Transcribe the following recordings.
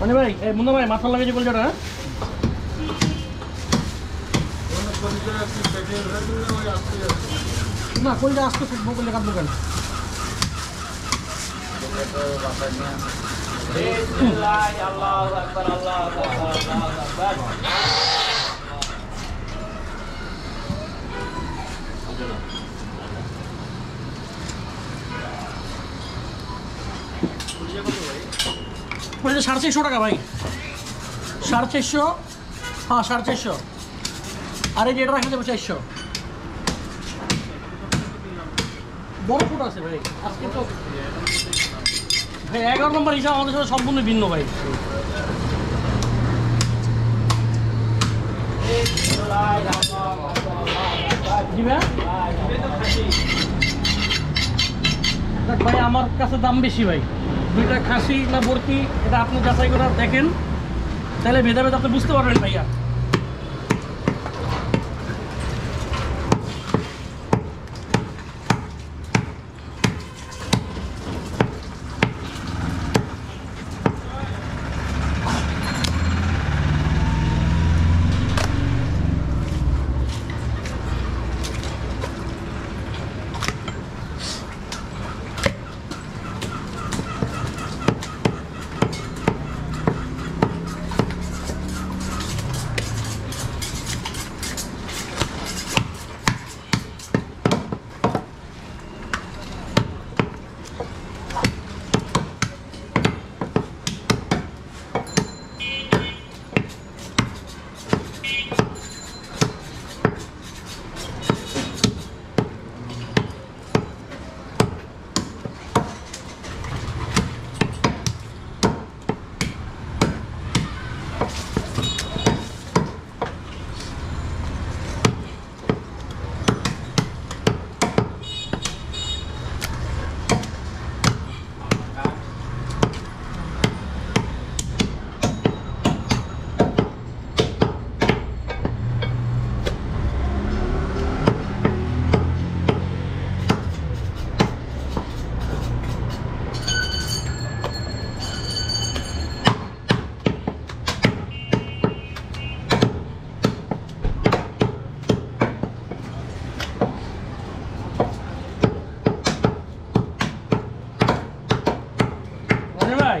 মানে ভাই মুন্না ভাই মাথা লাগে যে কলজাটা হ্যাঁ? না কলজা আসতে থাকব কলজা কাটবো কেন কলজা সাড়ে চারশো টাকা ভাই। সাড়ে চারশো হ্যাঁ সাড়ে চারশো। আর এই যে এটা রাখা যাবে চারশো। বড় ফুট আছে ভাই, আজকে তো ভাই, এগারো নম্বর সম্পূর্ণ ভিন্ন ভাই। ভাই, আমার কাছে দাম বেশি ভাই। দুইটা খাসি না ভর্তি এটা আপনি যাচাই করে দেখেন। তাহলে ভেদাভেদ আপনি বুঝতে পারবেন, ভাইয়া মানে ভাই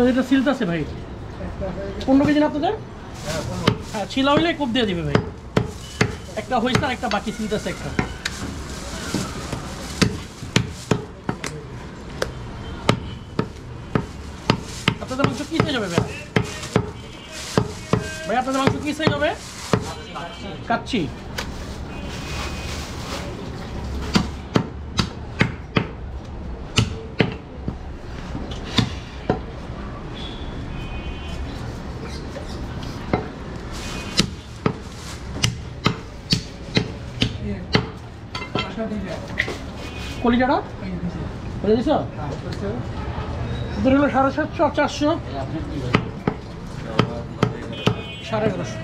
আপনাদের এটা সিলতে আছে ভাই। পনেরো কেজি না আপনাদের? হ্যাঁ ছিলা হইলে কোপ দিয়ে দিবে ভাই। একটা হয়েছে আর একটা বাকি সিলতে আছে একটা। আপনাদের মাংস কি সাইজ হবে ভাই? ভাই, আপনাদের মাংস কি সাইজ হবে? কাচ্ছি কলিজাটা? বলে দিছ? ওদের সাড়ে সাতশো চারশো। সাড়ে এগারোশো।